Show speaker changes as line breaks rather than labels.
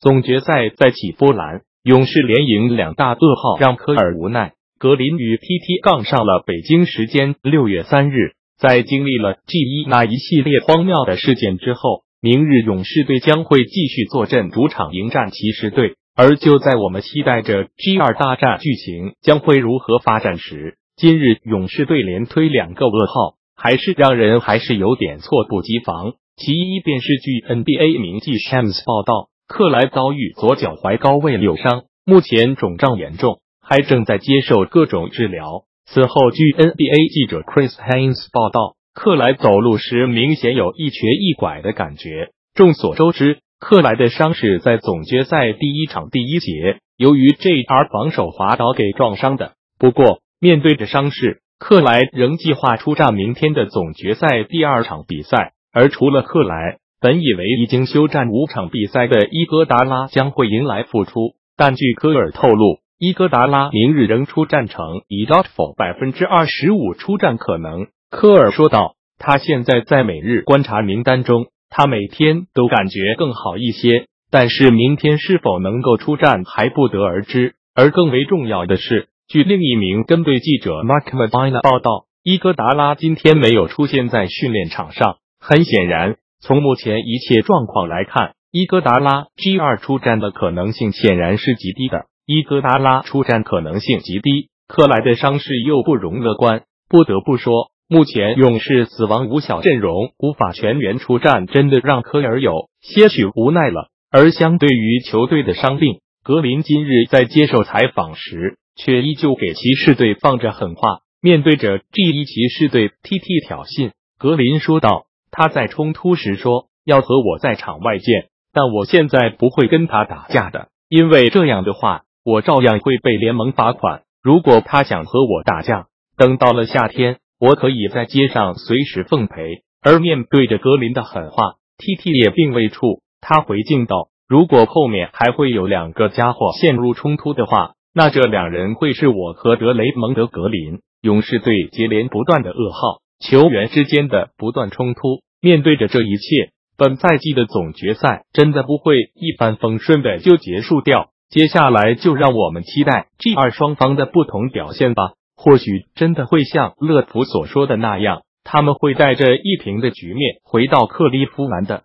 总决赛再起波澜，勇士连赢两大噩耗，让科尔无奈。格林与 TT 杠上了。北京时间六月三日，在经历了 G 一那一系列荒谬的事件之后，明日勇士队将会继续坐镇主场迎战骑士队。而就在我们期待着 G 二大战剧情将会如何发展时，今日勇士队连推两个噩耗，还是让人还是有点措不及防。其一便是据 NBA 名记 Shams 报道，克莱遭遇左脚踝高位扭伤，目前肿胀严重，还正在接受各种治疗。此后，据 NBA 记者 Chris Haynes 报道，克莱走路时明显有一瘸一拐的感觉。众所周知，克莱的伤势在总决赛第一场第一节由于 JR 防守滑倒给撞伤的。不过，面对着伤势，克莱仍计划出战明天的总决赛第二场比赛。而除了克莱，本以为已经休战五场比赛的伊戈达拉将会迎来复出，但据科尔透露，伊戈达拉明日仍出战，成以 doubtful 百分之二十五出战可能。科尔说道：“他现在在每日观察名单中，他每天都感觉更好一些，但是明天是否能够出战还不得而知。而更为重要的是，据另一名跟队记者 Mark Medina 报道，伊戈达拉今天没有出现在训练场上。”很显然，从目前一切状况来看，伊戈达拉 G 二出战的可能性显然是极低的。伊戈达拉出战可能性极低，克莱的伤势又不容乐观。不得不说，目前勇士死亡五小阵容无法全员出战，真的让科尔有些许无奈了。而相对于球队的伤病，格林今日在接受采访时却依旧给骑士队放着狠话。面对着 G 一骑士队 TT 挑衅，格林说道。他在冲突时说要和我在场外见，但我现在不会跟他打架的，因为这样的话我照样会被联盟罚款。如果他想和我打架，等到了夏天，我可以在街上随时奉陪。而面对着格林的狠话，T T 也并未怵，他回敬道：“如果后面还会有两个家伙陷入冲突的话，那这两人会是我和德雷蒙德格林。”勇士队接连不断的噩耗。球员之间的不断冲突，面对着这一切，本赛季的总决赛真的不会一帆风顺的就结束掉。接下来就让我们期待 G 二双方的不同表现吧。或许真的会像乐福所说的那样，他们会带着一平的局面回到克利夫兰的。